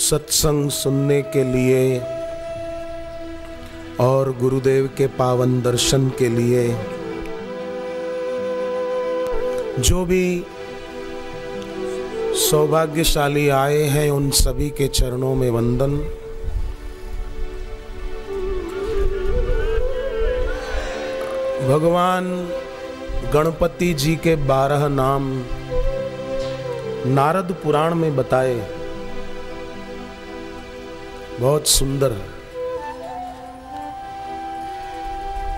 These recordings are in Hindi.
सत्संग सुनने के लिए और गुरुदेव के पावन दर्शन के लिए। जो भी सौभाग्यशाली आए हैं उन सभी के चरणों में वंदन। भगवान गणपति जी के बारह नाम नारद पुराण में बताए। बहुत सुंदर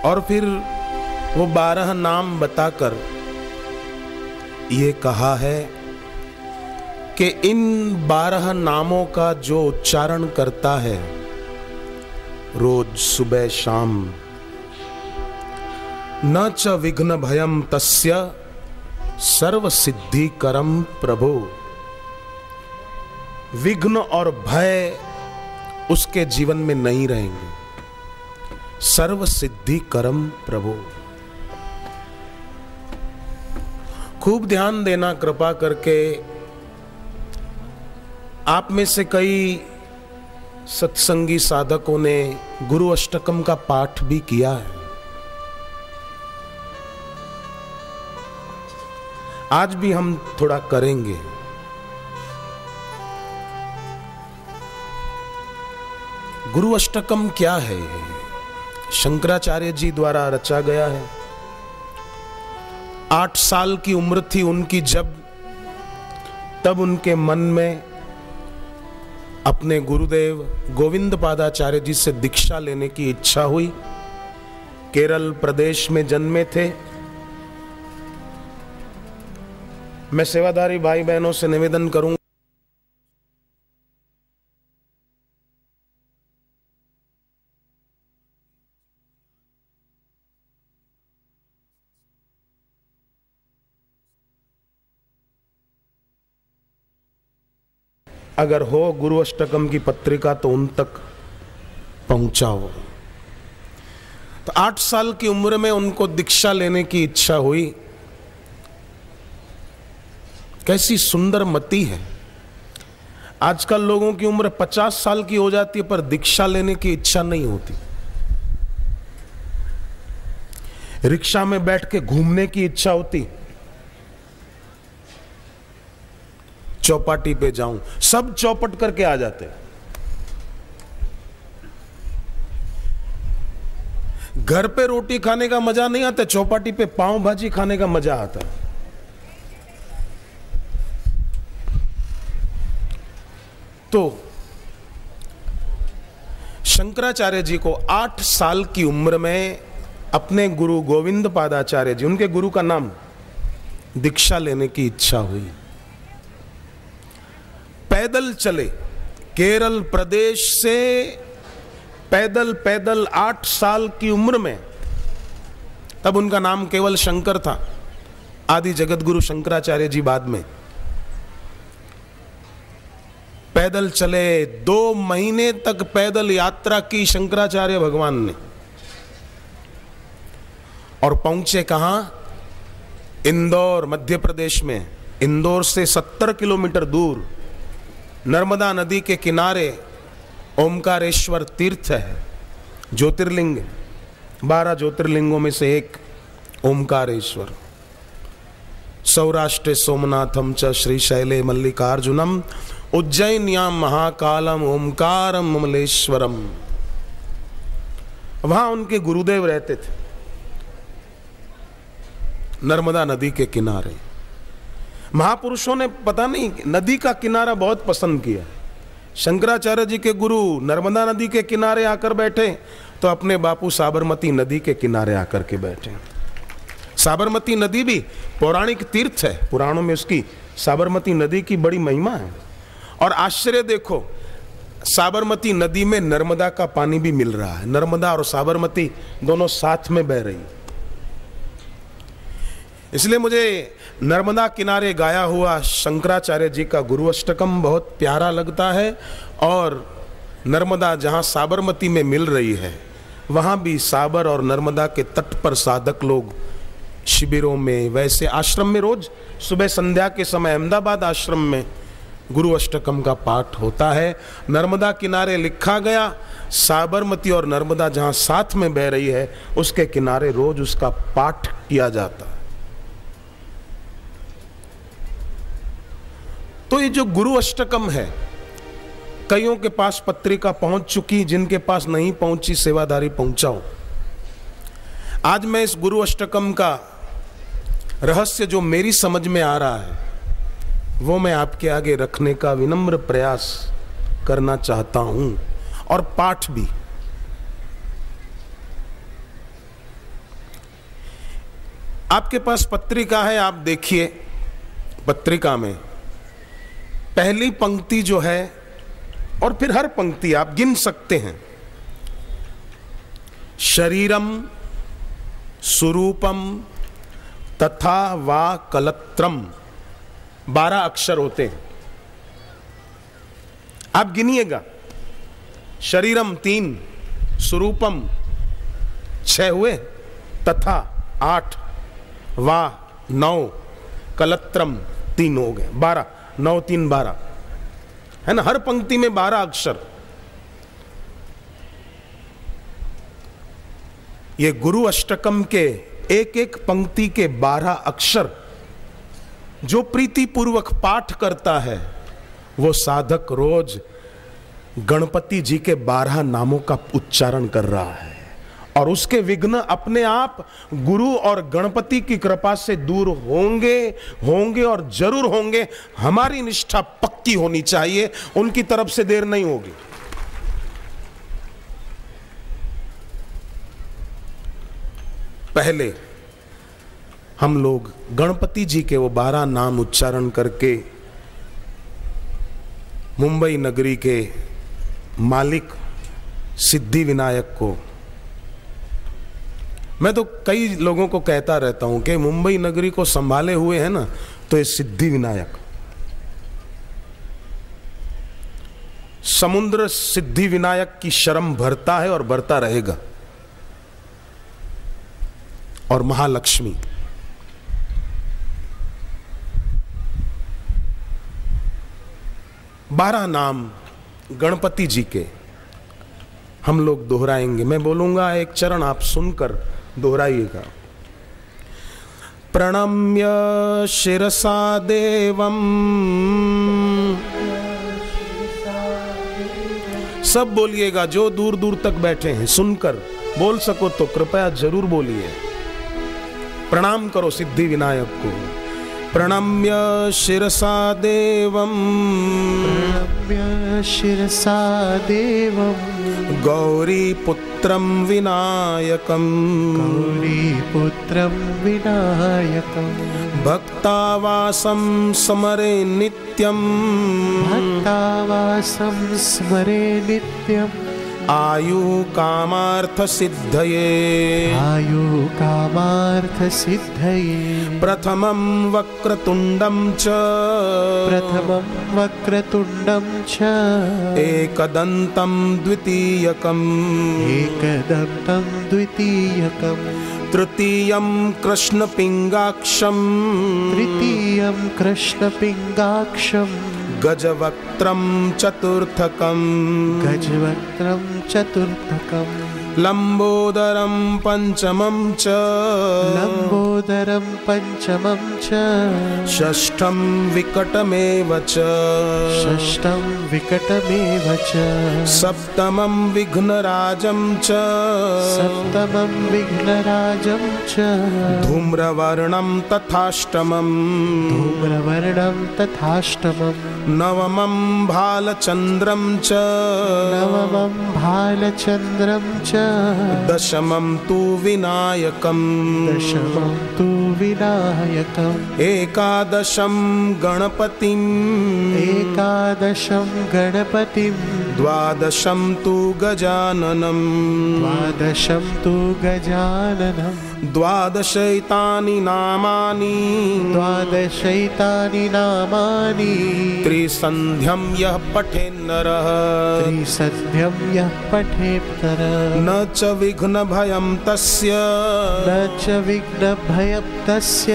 और फिर वो बारह नाम बताकर ये कहा है कि इन बारह नामों का जो उच्चारण करता है, रोज सुबह शाम, न च विघ्न भयम तस्य सर्व सिद्धि करम प्रभु। विघ्न और भय उसके जीवन में नहीं रहेंगे। सर्व सिद्धि करम प्रभु। खूब ध्यान देना, कृपा करके। आप में से कई सत्संगी साधकों ने गुरु अष्टकम का पाठ भी किया है। आज भी हम थोड़ा करेंगे। गुरु अष्टकम क्या है? शंकराचार्य जी द्वारा रचा गया है। आठ साल की उम्र थी उनकी जब, तब उनके मन में अपने गुरुदेव गोविंद पादाचार्य जी से दीक्षा लेने की इच्छा हुई। केरल प्रदेश में जन्मे थे। मैं सेवाधारी भाई बहनों से निवेदन करूँगा अगर हो गुरु अष्टकम की पत्रिका तो उन तक पहुंचाओ। तो आठ साल की उम्र में उनको दीक्षा लेने की इच्छा हुई। कैसी सुंदर मति है। आजकल लोगों की उम्र पचास साल की हो जाती है, पर दीक्षा लेने की इच्छा नहीं होती। रिक्शा में बैठ के घूमने की इच्छा होती। चौपाटी पे जाऊँ, सब चौपट करके आ जाते घर पे रोटी खाने का मज़ा नहीं आता, चौपाटी पे पाव भाजी खाने का मज़ा आता तो शंकराचार्य जी को आठ साल की उम्र में अपने गुरु गोविंद पादाचार्य जी, उनके गुरु का नाम दीक्षा लेने की इच्छा हुई। पैदल चले। केरल प्रदेश से पैदल पैदल आठ साल की उम्र में, तब उनका नाम केवल शंकर था। आदि जगत गुरु शंकराचार्य जी बाद में। पैदल चले, दो महीने तक पैदल यात्रा की शंकराचार्य भगवान ने। और पहुँचे कहा? इंदौर, मध्य प्रदेश में। इंदौर से सत्तर किलोमीटर दूर। नर्मदा नदी के किनारे ओमकारेश्वर तीर्थ है, ज्योतिर्लिंग बारह ज्योतिर्लिंगों में से एक ओमकारेश्वर। सौराष्ट्र सोमनाथम च, श्री शैले मल्लिकार्जुनम, उज्जैन्याम महाकालम ओमकारम ममलेश्वरम। वहाँ उनके गुरुदेव रहते थे, नर्मदा नदी के किनारे। महापुरुषों ने पता नहीं, नदी का किनारा बहुत पसंद किया। शंकराचार्य जी के गुरु नर्मदा नदी के किनारे आकर बैठे तो अपने बापू साबरमती नदी के किनारे आकर के बैठे। साबरमती नदी भी पौराणिक तीर्थ है, पुराणों में उसकी साबरमती नदी की बड़ी महिमा है। और आश्चर्य देखो, साबरमती नदी में नर्मदा का पानी भी मिल रहा है। नर्मदा और साबरमती दोनों साथ में बह रही। इसलिए मुझे नर्मदा किनारे गाया हुआ शंकराचार्य जी का गुरु अष्टकम बहुत प्यारा लगता है और नर्मदा जहाँ साबरमती में मिल रही है, वहाँ भी साबर और नर्मदा के तट पर साधक लोग शिविरों में, वैसे आश्रम में रोज सुबह संध्या के समय अहमदाबाद आश्रम में गुरु अष्टकम का पाठ होता है। नर्मदा किनारे लिखा गया, साबरमती और नर्मदा जहाँ साथ में बह रही है, उसके किनारे रोज उसका पाठ किया जाता है। तो ये जो गुरु अष्टकम है, कईयों के पास पत्रिका पहुँच चुकी, जिनके पास नहीं पहुँची, सेवाधारी पहुंचाओ आज मैं इस गुरु अष्टकम का रहस्य जो मेरी समझ में आ रहा है, वो मैं आपके आगे रखने का विनम्र प्रयास करना चाहता हूँ, और पाठ भी। आपके पास पत्रिका है, आप देखिए, पत्रिका में पहली पंक्ति जो है, और फिर हर पंक्ति आप गिन सकते हैं। शरीरम स्वरूपम तथा वा कलत्रम, बारह अक्षर होते हैं। आप गिनिएगा। शरीरम तीन स्वरूपम छह हुए, तथा आठ, वा नौ, कलत्रम तीन हो गए, बारह। नौ, तीन, बारह। है ना? हर पंक्ति में बारह अक्षर। ये गुरु अष्टकम के एक एक पंक्ति के बारह अक्षर जो प्रीति पूर्वक पाठ करता है, वो साधक रोज गणपति जी के बारह नामों का उच्चारण कर रहा है। और उसके विघ्न अपने आप गुरु और गणपति की कृपा से दूर होंगे होंगे और ज़रूर होंगे। हमारी निष्ठा पक्की होनी चाहिए, उनकी तरफ़ से देर नहीं होगी। पहले हम लोग गणपति जी के वो बारह नाम उच्चारण करके मुंबई नगरी के मालिक सिद्धि विनायक को मैं तो कई लोगों को कहता रहता हूँ कि मुंबई नगरी को संभाले हुए हैं ना तो ये सिद्धि विनायक। समुद्र सिद्धि विनायक की शर्म भरता है और भरता रहेगा। और महालक्ष्मी। बारह नाम गणपति जी के। हम लोग दोहराएँगे। मैं बोलूँगा, एक चरण आप सुनकर दोहराइएगा। प्रणम्य शिरसा देवम। सब बोलिएगा, जो दूर दूर तक बैठे हैं, सुनकर बोल सको तो कृपया ज़रूर बोलिए। प्रणाम करो सिद्धि विनायक को। प्रणम्य शिरसा देवम्। प्रणम्य शिरसा देवम्। गौरीपुत्रं विनायकम्। गौरीपुत्रं विनायकम्। भक्तावासं स्मरे नित्यम्। भक्तावासं स्मरे नित्यम् आयु कामार्थ सिद्धये। आयु कामार्थ सिद्धये। प्रथमं वक्रतुण्डं च। प्रथमं वक्रतुण्डं च। एकदन्तं द्वितीयकम्। एकदन्तं द्वितीयकम्। तृतीयं कृष्णपिङ्गाक्षम्। तृतीयं कृष्णपिङ्गाक्षम्। गजवक्त्रं चतुर्थकम्। गजवक्त्रं चतुर्थकम्। लम्बोदरं पञ्चमं च। लम्बोदरं पञ्चमं च। षष्ठं विकटमेव च। षष्ठं विकटमेव च। सप्तमं विघ्नराजं च। सप्तमं विघ्नराजं च। धूम्रवर्णं तथाष्टमम्। धूम्रवर्णं तथाष्टमम्। नवमं भालचन्द्रं च। नवमं भालचन्द्रं च। दशमं तु विनायकम्। दशमं तु विनायकम्। एकादशं गणपतिम्। एकादशं गणपतिं द्वादशं तु गजाननम्। द्वादशं तु गजाननम्। द्वादशैतानि नामानि। द्वादशैतानि नामानि। त्रिसन्ध्यं यः पठेन्नरः। त्रिसन्ध्यं यः न च विघ्नभयं तस्य। न च विघ्नभयं तस्य।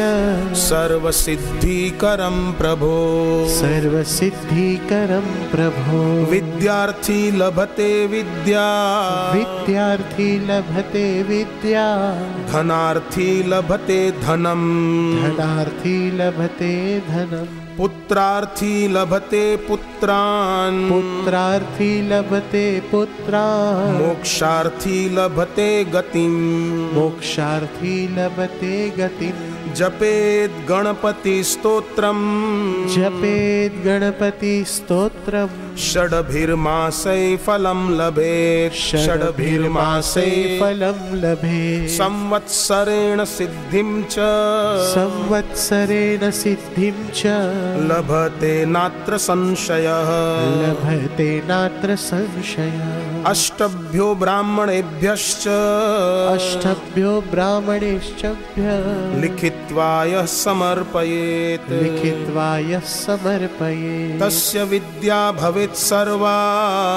सर्वसिद्धिकरं प्रभो। सर्वसिद्धिकरं प्रभो। विद्यार्थी लभते विद्या। विद्यार्थी लभते विद्या। धनार्थी लभते धनम। धनार्थी लभते धनम्। पुत्रार्थी लभते पुत्रान्। पुत्रार्थी लभते पुत्रान्। मोक्षार्थी लभते गतिम्। मोक्षार्थी लभते गतिम् जपेत् गणपति स्तोत्रम्। जपेद् गणपति स्तोत्रम्। षड्भिर्मासै फलं लभेत्। षड्भिर्मासै फलं लभे संवत्सरेण सिद्धिं च। संवत्सरेण सिद्धिं च। लभते नात्र संशयः। लभते नात्र संशयः। अष्टभ्यो ब्राह्मणेभ्यश्च। अष्टभ्यो ब्राह्मणेश्चभ्य लिखित्वा यः समर्पयेत्। लिखित्वा यः समर्पये तस्य विद्या भवेत् सर्वा।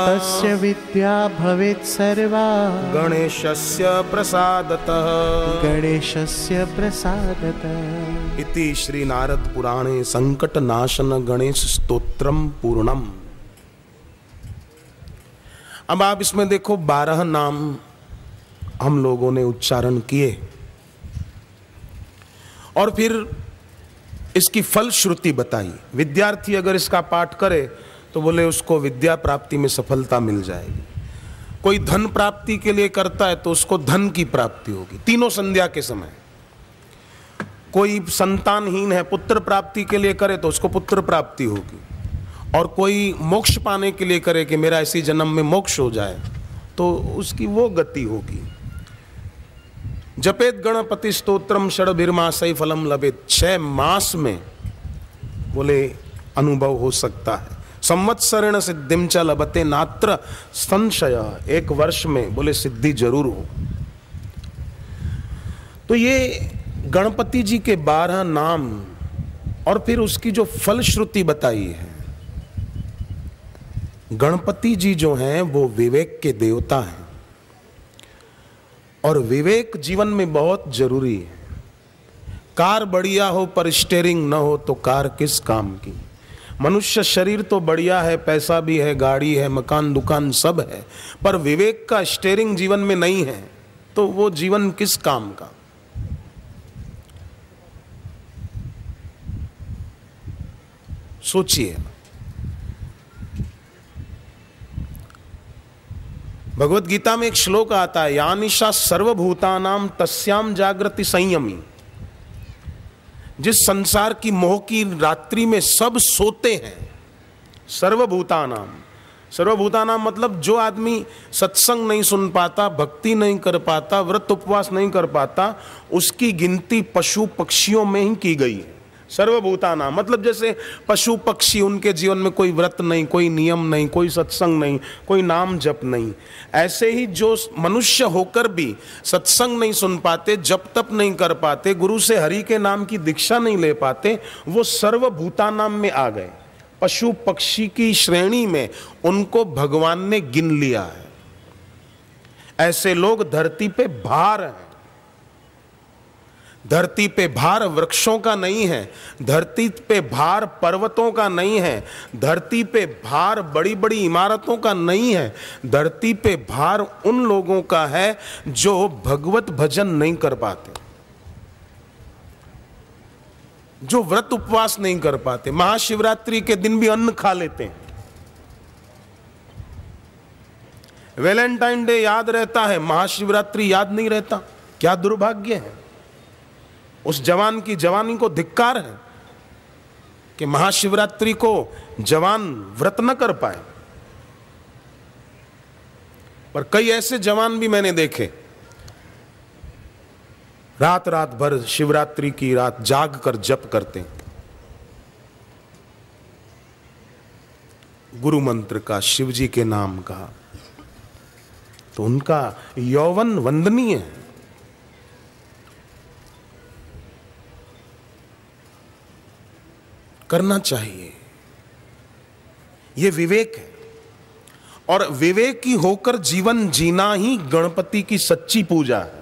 तस्य विद्या भवेत् सर्वा। गणेशस्य प्रसादतः। गणेशस्य प्रसादतः। इति श्री नारद पुराणे संकट नाशन गणेश स्तोत्रम पूर्णम। अब आप इसमें देखो बारह नाम हम लोगों ने उच्चारण किए। और फिर इसकी फल श्रुति बताई। विद्यार्थी अगर इसका पाठ करे तो बोले उसको विद्या प्राप्ति में सफलता मिल जाएगी। कोई धन प्राप्ति के लिए करता है तो उसको धन की प्राप्ति होगी। तीनों संध्या के समय। कोई संतानहीन है, पुत्र प्राप्ति के लिए करे तो उसको पुत्र प्राप्ति होगी। और कोई मोक्ष पाने के लिए करे कि मेरा इसी जन्म में मोक्ष हो जाए तो उसकी वो गति होगी। जपेत गणपति स्तोत्रम षडभिर्मासई फलम लभेत। छह मास में बोले, अनुभव हो सकता है। संवत्सरण सिद्धिम च लभते नात्र संशय। एक वर्ष में बोले, सिद्धि ज़रूर हो। तो ये गणपति जी के बारह नाम और फिर उसकी जो फलश्रुति बताई है, गणपति जी जो हैं, वो विवेक के देवता हैं। और विवेक जीवन में बहुत ज़रूरी है। कार बढ़िया हो पर स्टेरिंग न हो तो कार किस काम की? मनुष्य शरीर तो बढ़िया है, पैसा भी है, गाड़ी है, मकान, दुकान सब है, पर विवेक का स्टेरिंग जीवन में नहीं है तो वो जीवन किस काम का? सोचिए। भगवत गीता में एक श्लोक आता है, यानिशा सर्वभूतानाम तस्याम जागृति संयमी। जिस संसार की मोह की रात्रि में सब सोते हैं सर्वभूतानाम सर्वभूतानाम मतलब जो आदमी सत्संग नहीं सुन पाता, भक्ति नहीं कर पाता, व्रत उपवास नहीं कर पाता, उसकी गिनती पशु पक्षियों में ही की गई है। सर्वभूताना। मतलब जैसे पशु पक्षी उनके जीवन में कोई व्रत नहीं, कोई नियम नहीं, कोई सत्संग नहीं, कोई नाम जप नहीं। ऐसे ही जो मनुष्य होकर भी सत्संग नहीं सुन पाते, जप तप नहीं कर पाते, गुरु से हरि के नाम की दीक्षा नहीं ले पाते, वो सर्वभूतानाम में आ गए। पशु पक्षी की श्रेणी में उनको भगवान ने गिन लिया है। ऐसे लोग धरती पे भार हैं। धरती पे भार वृक्षों का नहीं है, धरती पे भार पर्वतों का नहीं है, धरती पे भार बड़ी बड़ी इमारतों का नहीं है, धरती पे भार उन लोगों का है जो भगवत भजन नहीं कर पाते। जो व्रत उपवास नहीं कर पाते। महाशिवरात्रि के दिन भी अन्न खा लेते हैं। वैलेंटाइन डे याद रहता है, महाशिवरात्रि याद नहीं रहता। क्या दुर्भाग्य है? उस जवान की जवानी को धिक्कार है कि महाशिवरात्रि को जवान व्रत न कर पाए। पर कई ऐसे जवान भी मैंने देखे। रात रात भर शिवरात्रि की रात जाग कर जप करते गुरु मंत्र का शिव जी के नाम का। तो उनका यौवन वंदनीय है। करना चाहिए। ये विवेक है। और विवेक की होकर जीवन जीना ही गणपति की सच्ची पूजा है।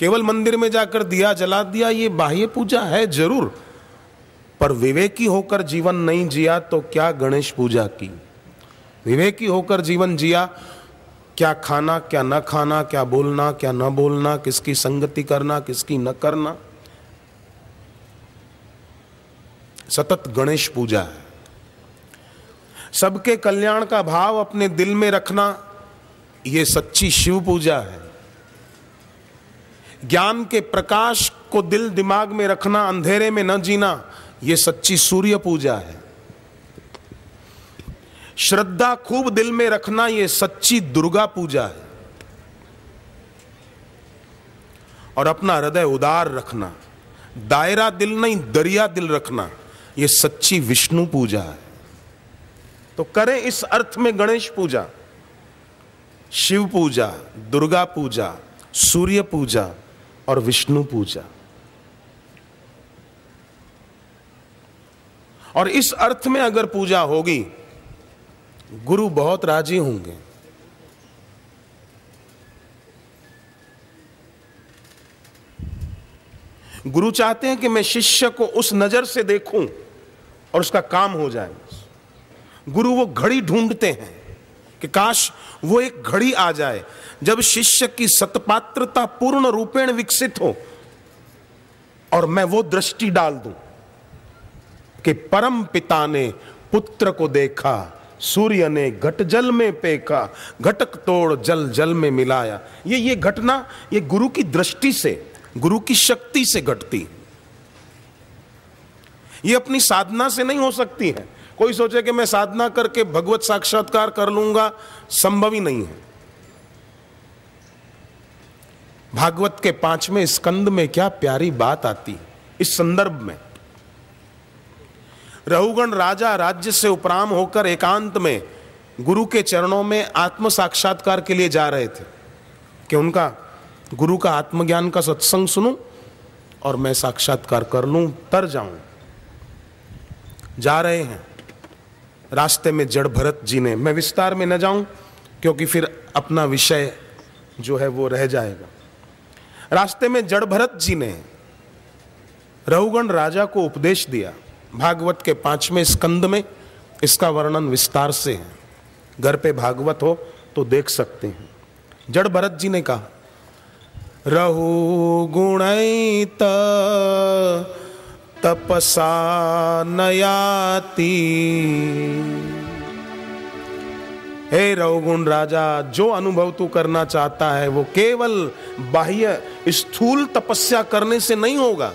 केवल मंदिर में जाकर दिया जला दिया, ये बाह्य पूजा है ज़रूर। पर विवेकी होकर जीवन नहीं जिया तो क्या गणेश पूजा की? विवेकी होकर जीवन जिया, क्या खाना, क्या न खाना, क्या बोलना, क्या न बोलना, किसकी संगति करना, किसकी न करना। सतत गणेश पूजा है। सबके कल्याण का भाव अपने दिल में रखना यह सच्ची शिव पूजा है। ज्ञान के प्रकाश को दिल दिमाग में रखना, अंधेरे में न जीना यह सच्ची सूर्य पूजा है। श्रद्धा खूब दिल में रखना यह सच्ची दुर्गा पूजा है। और अपना हृदय उदार रखना, दायरा दिल नहीं, दरिया दिल रखना। यह सच्ची विष्णु पूजा है। तो करें इस अर्थ में गणेश पूजा, शिव पूजा, दुर्गा पूजा, सूर्य पूजा और विष्णु पूजा। और इस अर्थ में अगर पूजा होगी, गुरु बहुत राज़ी होंगे। गुरु चाहते हैं कि मैं शिष्य को उस नज़र से देखूँ। और उसका काम हो जाए। गुरु वो घड़ी ढूंढते हैं कि काश वो एक घड़ी आ जाए, जब शिष्य की सतपात्रता पूर्ण रूपेण विकसित हो और मैं वो दृष्टि डाल दूँ कि परम पिता ने पुत्र को देखा, सूर्य ने घट जल में पेखा घटक तोड़ जल जल में मिलाया। ये ये घटना ये गुरु की दृष्टि से, गुरु की शक्ति से घटती। ये अपनी साधना से नहीं हो सकती है। कोई सोचे कि मैं साधना करके भगवत साक्षात्कार कर लूँगा, संभव ही नहीं है। भागवत के पाँचवें स्कंद में क्या प्यारी बात आती इस संदर्भ में। रहुगण राजा राज्य से उपराम होकर एकांत में गुरु के चरणों में आत्म साक्षात्कार के लिए जा रहे थे कि उनका, गुरु का आत्मज्ञान का सत्संग सुनूं और मैं साक्षात्कार कर लूँ, तर जाऊँ। जा रहे हैं। रास्ते में जड़ भरत जी ने, मैं विस्तार में न जाऊँ, क्योंकि फिर अपना विषय जो है वो रह जाएगा। रास्ते में जड़ भरत जी ने रहुगण राजा को उपदेश दिया। भागवत के पाँचवें स्कंद में इसका वर्णन विस्तार से है। घर पे भागवत हो तो देख सकते हैं। जड़ भरत जी ने कहा रहु गुण तपसा नयाती। हे रवगुण राजा, जो अनुभव तू करना चाहता है, वो केवल बाह्य स्थूल तपस्या करने से नहीं होगा।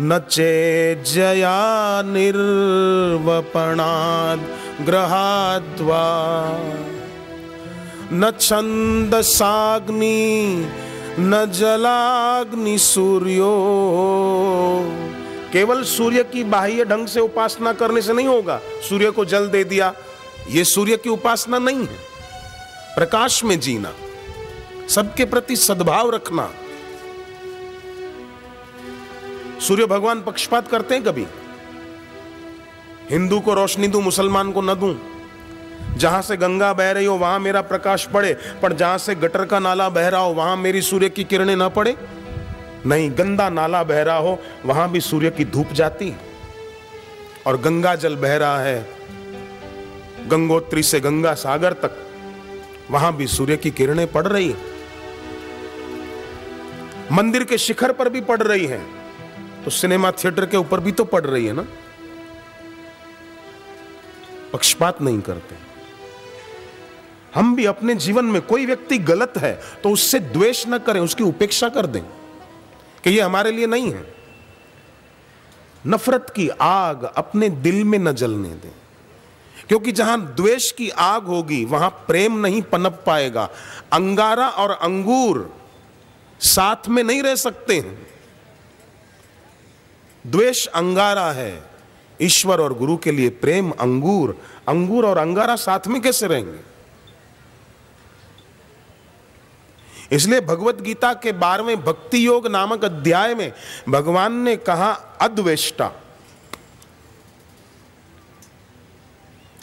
न चे जया निर्वपणाद ग्रहाद्वा। न छंदसाग्नि न जलाग्नि सूर्यो। केवल सूर्य की बाह्य ढंग से उपासना करने से नहीं होगा। सूर्य को जल दे दिया। यह सूर्य की उपासना नहीं है। प्रकाश में जीना। सबके प्रति सद्भाव रखना। सूर्य भगवान पक्षपात करते हैं कभी। हिंदू को रोशनी दू, मुसलमान को न दूँ। जहाँ से गंगा बह रही हो, वहाँ मेरा प्रकाश पड़े। पर जहाँ से गटर का नाला बह रहा हो, वहाँ मेरी सूर्य की किरणें ना पड़े। नहीं, गंदा नाला बह रहा हो, वहाँ भी सूर्य की धूप जाती और गंगा जल बह रहा है, गंगोत्री से गंगा सागर तक, वहाँ भी सूर्य की किरणें पड़ रही है। मंदिर के शिखर पर भी पड़ रही है। तो सिनेमा थिएटर के ऊपर भी तो पड़ रही है ना? पक्षपात नहीं करते। हम भी अपने जीवन में कोई व्यक्ति गलत है तो उससे द्वेष न करें, उसकी उपेक्षा कर दें कि ये हमारे लिए नहीं है। नफरत की आग अपने दिल में न जलने दें, क्योंकि जहाँ द्वेष की आग होगी, वहाँ प्रेम नहीं पनप पाएगा। अंगारा और अंगूर साथ में नहीं रह सकते हैं। द्वेष अंगारा है, ईश्वर और गुरु के लिए प्रेम अंगूर अंगूर और अंगारा साथ में कैसे रहेंगे? इसलिए भगवत गीता के बारहवें भक्ति योग नामक अध्याय में भगवान ने कहा, अद्वेष्टा,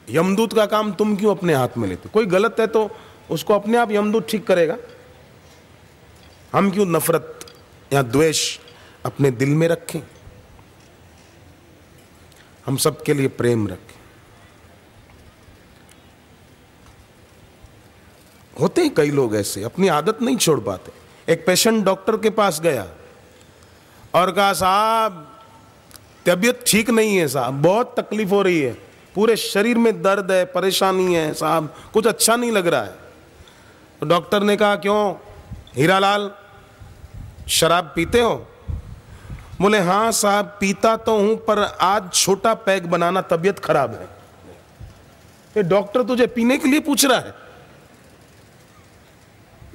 यमदूत का काम तुम क्यों अपने हाथ में लेते कोई गलत है तो उसको अपने आप यमदूत ठीक करेगा। हम क्यों नफरत या द्वेष अपने दिल में रखें? हम सबके लिए प्रेम रखें। होते हैं कई लोग ऐसे, अपनी आदत नहीं छोड़ पाते। एक पेशेंट डॉक्टर के पास गया और कहा, साहब, तबीयत ठीक नहीं है साहब, बहुत तकलीफ़ हो रही है, पूरे शरीर में दर्द है, परेशानी है साहब, कुछ अच्छा नहीं लग रहा है। तो डॉक्टर ने कहा, क्यों? हीरालाल शराब पीते हो? बोले हाँ साहब, पीता तो हूँ, पर आज छोटा पैग बनाना तबीयत खराब है। ये डॉक्टर तुझे पीने के लिए पूछ रहा है।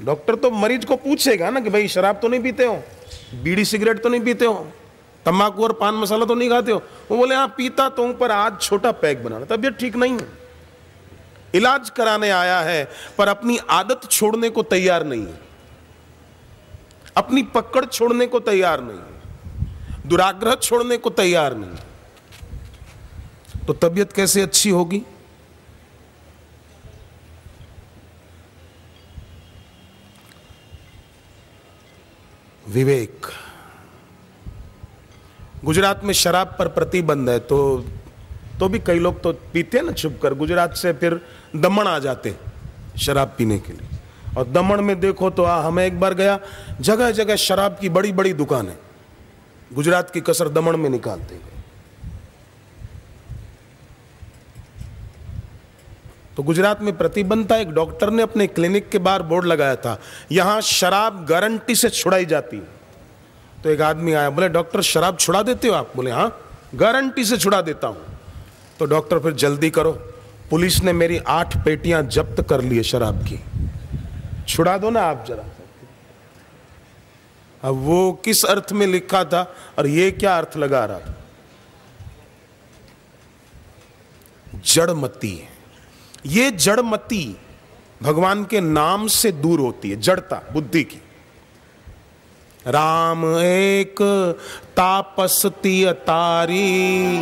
डॉक्टर तो मरीज़ को पूछेगा ना कि भाई, शराब तो नहीं पीते हो, बीड़ी सिगरेट तो नहीं पीते हो, तंबाकू और पान मसाला तो नहीं खाते हो। वो बोले हाँ पीता तो हूँ, पर आज छोटा पैक बनाना तबीयत ठीक नहीं है। इलाज कराने आया है, पर अपनी आदत छोड़ने को तैयार नहीं है। अपनी पकड़ छोड़ने को तैयार नहीं है। दुराग्रह छोड़ने को तैयार नहीं तो तबीयत कैसे अच्छी होगी? विवेक। गुजरात में शराब पर प्रतिबंध है तो तो भी कई लोग तो पीते हैं ना छुप कर। गुजरात से फिर दमन आ जाते शराब पीने के लिए। और दमन में देखो तो आ, हमें एक बार गया जगह जगह शराब की बड़ी बड़ी दुकान है। गुजरात की कसर दमन में निकालते गए तो गुजरात में प्रतिबंध था एक डॉक्टर ने अपने क्लिनिक के बाहर बोर्ड लगाया था। यहाँ शराब गारंटी से छुड़ाई जाती है। तो एक आदमी आया, बोले, डॉक्टर, शराब छुड़ा देते हो आप? बोले हाँ गारंटी से छुड़ा देता हूँ। तो डॉक्टर फिर, जल्दी करो, पुलिस ने मेरी आठ पेटियाँ जब्त कर ली शराब की। छुड़ा दो ना आप जरा। अब वो किस अर्थ में लिखा था और ये क्या अर्थ लगा रहा था? जड़मती ये जड़मती भगवान के नाम से दूर होती है, जड़ता, बुद्धि की। राम एक तापसती तारी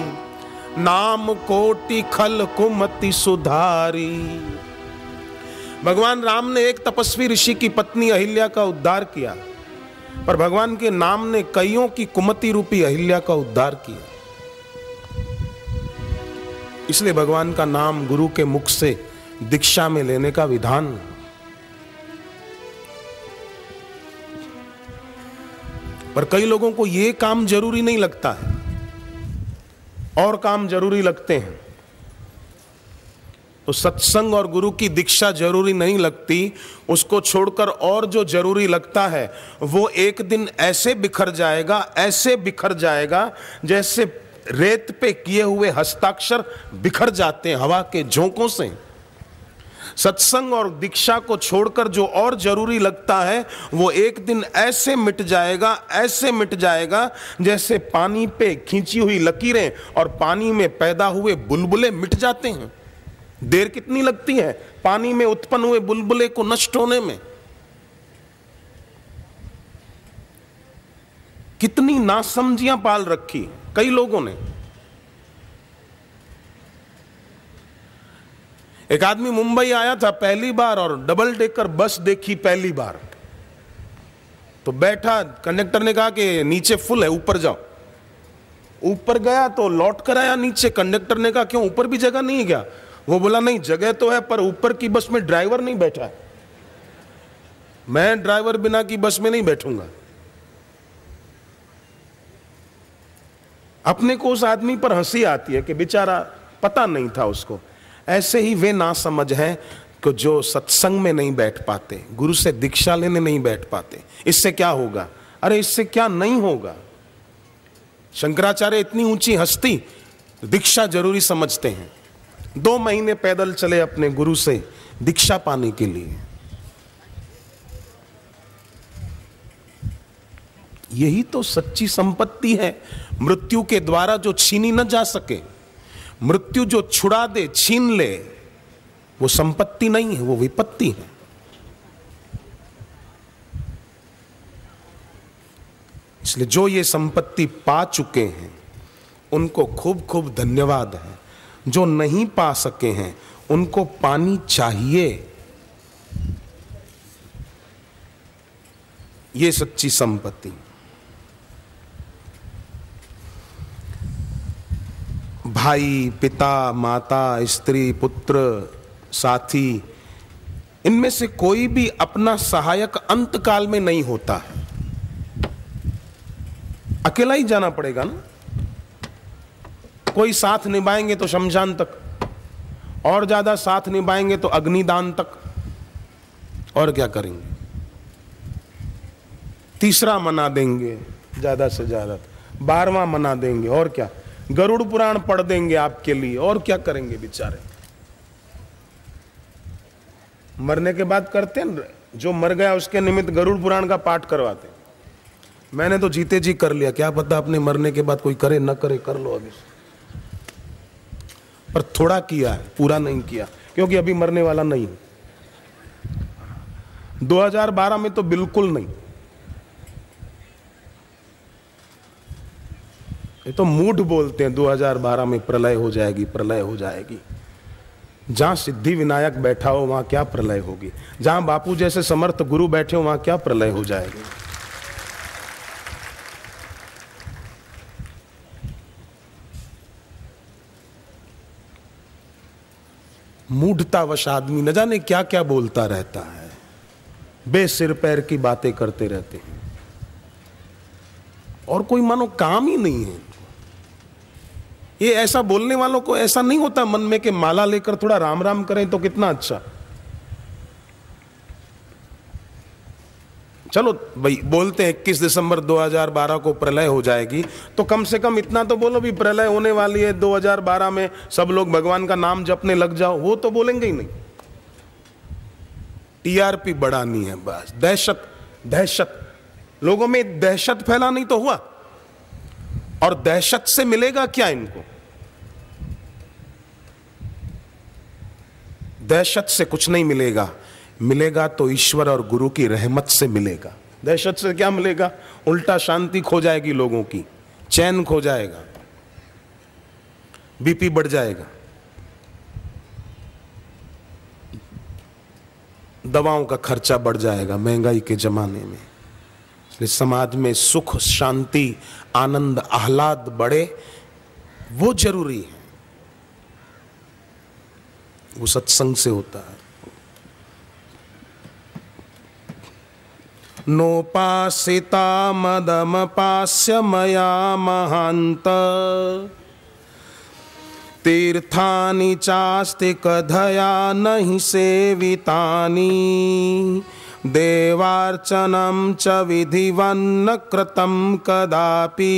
नाम कोटि खल कुमति सुधारी। भगवान राम ने एक तपस्वी ऋषि की पत्नी अहिल्या का उद्धार किया, पर भगवान के नाम ने कईयों की कुमति रूपी अहिल्या का उद्धार किया। इसलिए भगवान का नाम गुरु के मुख से दीक्षा में लेने का विधान। पर कई लोगों को यह काम ज़रूरी नहीं लगता है। और काम ज़रूरी लगते हैं। तो सत्संग और गुरु की दीक्षा ज़रूरी नहीं लगती, उसको छोड़कर और जो ज़रूरी लगता है, वो एक दिन ऐसे बिखर जाएगा, ऐसे बिखर जाएगा, जैसे रेत पे किए हुए हस्ताक्षर बिखर जाते हैं हवा के झोंकों से। सत्संग और दीक्षा को छोड़कर जो और ज़रूरी लगता है, वो एक दिन ऐसे मिट जाएगा, ऐसे मिट जाएगा, जैसे पानी पे खींची हुई लकीरें और पानी में पैदा हुए बुलबुले मिट जाते हैं। देर कितनी लगती है पानी में उत्पन्न हुए बुलबुले को नष्ट होने में? कितनी नासमझियाँ पाल रखी कई लोगों ने। एक आदमी मुंबई आया था पहली बार और डबल डेकर बस देखी पहली बार। तो बैठा कंडक्टर ने कहा कि नीचे फुल है, ऊपर जाओ। ऊपर गया तो लौट कर आया नीचे कंडक्टर ने कहा, क्यों, ऊपर भी जगह नहीं गया वो बोला, नहीं, जगह तो है, पर ऊपर की बस में ड्राइवर नहीं बैठा है। मैं ड्राइवर बिना की बस में नहीं बैठूँगा। अपने को उस आदमी पर हँसी आती है कि बेचारा पता नहीं था उसको। ऐसे ही वे ना समझ हैं कि जो सत्संग में नहीं बैठ पाते, गुरु से दीक्षा लेने नहीं बैठ पाते। इससे क्या होगा? अरे, इससे क्या नहीं होगा? शंकराचार्य इतनी ऊँची हस्ती दीक्षा ज़रूरी समझते हैं। दो महीने पैदल चले अपने गुरु से दीक्षा पाने के लिए। यही तो सच्ची संपत्ति है। मृत्यु के द्वारा जो छीनी न जा सके, मृत्यु जो छुड़ा दे, छीन ले, वो संपत्ति नहीं है, वो विपत्ति है। इसलिए जो ये संपत्ति पा चुके हैं, उनको खूब खूब धन्यवाद है। जो नहीं पा सके हैं, उनको पानी चाहिए। ये सच्ची संपत्ति। भाई, पिता, माता, स्त्री, पुत्र, साथी, इनमें से कोई भी अपना सहायक अंत काल में नहीं होता है। अकेला ही जाना पड़ेगा ना। कोई साथ निभाएँगे तो शमशान तक, और ज़्यादा साथ निभाएँगे तो अग्निदान तक, और क्या करेंगे? तीसरा मना देंगे, ज़्यादा से ज़्यादा। बारवा मना देंगे, और क्या? गरुड़ पुराण पढ़ देंगे आपके लिए। और क्या करेंगे बेचारे? मरने के बाद करते हैं जो मर गया, उसके निमित्त गरुड़ पुराण का पाठ करवाते मैंने तो जीते जी कर लिया। क्या पता अपने मरने के बाद कोई करे, न करे, कर लो अभी। पर थोड़ा किया है, पूरा नहीं किया, क्योंकि अभी मरने वाला नहीं। 2012 में तो बिल्कुल नहीं। ये तो मूड बोलते हैं 2012 में प्रलय हो जाएगी, प्रलय हो जाएगी। जहाँ सिद्धि विनायक बैठा हो, वहाँ क्या प्रलय होगी? जहाँ बापू जैसे समर्थ गुरु बैठे हो, वहाँ क्या प्रलय हो जाएगी? मूढ़तावश आदमी, न जाने क्या क्या बोलता रहता है। बेसिर पैर की बातें करते रहते हैं। और कोई मानो काम ही नहीं है। ये ऐसा बोलने वालों को ऐसा नहीं होता मन में कि माला लेकर थोड़ा राम राम करें तो कितना अच्छा। चलो भाई, बोलते हैं, इक्कीस दिसंबर 2012 को प्रलय हो जाएगी। तो कम से कम इतना तो बोलो भी, प्रलय होने वाली है 2012 में, सब लोग भगवान का नाम जपने लग जाओ, वो तो बोलेंगे ही नहीं। टीआरपी बढ़ानी है बस, दहशत दहशत। लोगों में दहशत फैला नहीं तो हुआ। और दहशत से मिलेगा क्या इनको? दहशत से कुछ नहीं मिलेगा। मिलेगा तो ईश्वर और गुरु की रहमत से मिलेगा। दहशत से क्या मिलेगा? उल्टा शांति खो जाएगी लोगों की। चैन खो जाएगा। बीपी बढ़ जाएगा। दवाओं का खर्चा बढ़ जाएगा महँगाई के जमाने में। समाज में सुख, शांति आनंद, आह्लाद बढ़े वो ज़रूरी है। वो सत्संग से होता है। नोपासिता मदमपास्य मया महान्त। तीर्थानि चास्ति कधया नहि सेवितानि। देवार्चनं च विधिवन्न कृतं कदापि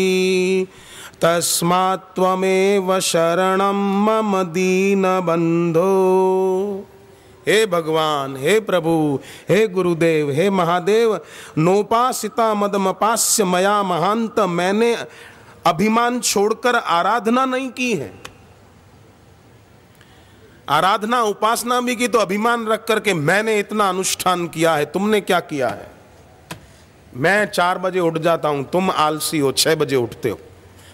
तस्मात् त्वमेव शरणं मम दीनबन्धो। हे भगवान, हे प्रभु, हे गुरुदेव, हे महादेव नोपासिता मदमपास्य मया महांत मैंने अभिमान छोड़कर आराधना नहीं की है। आराधना उपासना भी की तो अभिमान रख करके मैंने इतना अनुष्ठान किया है, तुमने क्या किया है? मैं चार बजे उठ जाता हूँ, तुम आलसी हो, छह बजे उठते हो।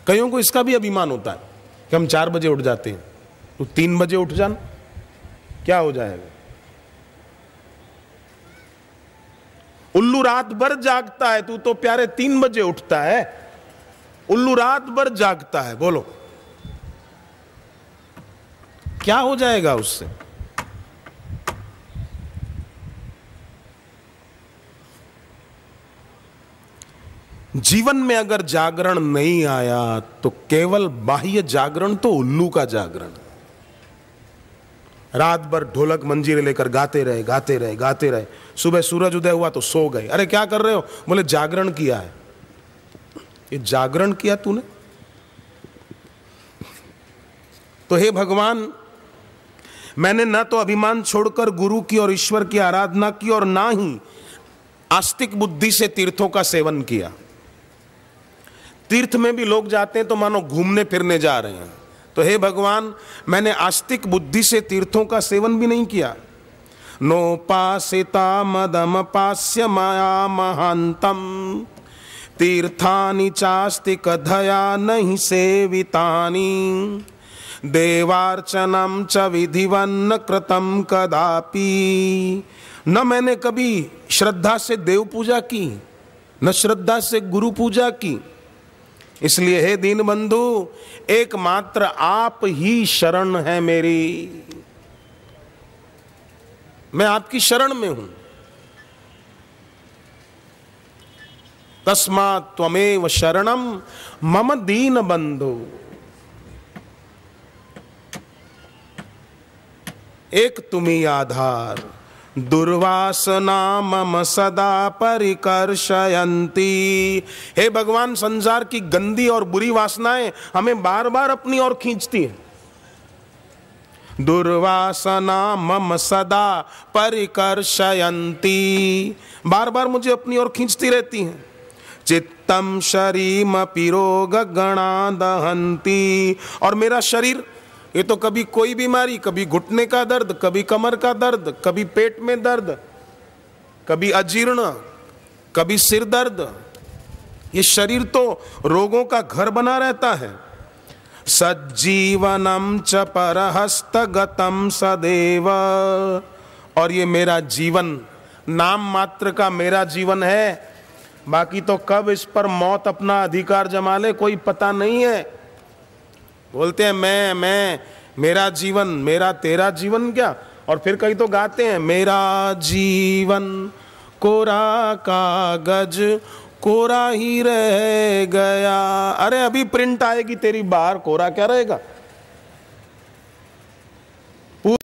कईयों को इसका भी अभिमान होता है कि हम चार बजे उठ जाते हैं। तो तीन बजे उठ जाना, क्या हो जाएगा? उल्लू रात भर जागता है, तू तो प्यारे तीन बजे उठता है। उल्लू रात भर जागता है, बोलो। क्या हो जाएगा उससे? जीवन में अगर जागरण नहीं आया तो केवल बाह्य जागरण तो उल्लू का जागरण। रात भर ढोलक मंजीरे लेकर गाते रहे गाते रहे गाते रहे। सुबह सूरज उदय हुआ तो सो गए। अरे क्या कर रहे हो? बोले, जागरण किया है। ये जागरण किया तूने? तो हे भगवान मैंने ना तो अभिमान छोड़कर गुरु की और ईश्वर की आराधना की और ना ही आस्तिक बुद्धि से तीर्थों का सेवन किया। तीर्थ में भी लोग जाते हैं तो मानो घूमने फिरने जा रहे हैं। तो हे भगवान, मैंने आस्तिक बुद्धि से तीर्थों का सेवन भी नहीं किया। नोपासिता मदम पास्य माया महांतम। तीर्थानि चास्तिक कधया नहीं सेवितानि। देवार्चनम च विधिवन्न कृतम कदापि। न मैंने कभी श्रद्धा से देव पूजा की, न श्रद्धा से गुरु पूजा की। इसलिए हे दीन बंधु एकमात्र आप ही शरण है मेरी। मैं आपकी शरण में हूँ। तस्मा त्वमेव शरणम मम दीन बंधु एक तुम्ही आधार। दुर्वासना मम सदा परिकर्षयंती हे भगवान, संसार की गंदी और बुरी वासनाएँ हमें बार बार अपनी ओर खींचती हैं। दुर्वासना मम सदा परिकर्षयंती बार बार मुझे अपनी ओर खींचती रहती हैं। चित्तम शरीम पिरोग गणा दहंती और मेरा शरीर ये तो कभी कोई बीमारी, कभी घुटने का दर्द, कभी कमर का दर्द, कभी पेट में दर्द, कभी अजीर्ण, कभी सिर दर्द। ये शरीर तो रोगों का घर बना रहता है। सज्जीवनम च परहस्तगतम सदैव। और ये मेरा जीवन, नाम मात्र का मेरा जीवन है। बाकी तो कब इस पर मौत अपना अधिकार जमा ले, कोई पता नहीं है। बोलते हैं, मैं मैं, मेरा जीवन, मेरा तेरा जीवन क्या? और फिर कहीं तो गाते हैं, मेरा जीवन, कोरा कागज़, कोरा ही रह गया। अरे अभी प्रिंट आएगी तेरी बाहर, कोरा क्या रहेगा?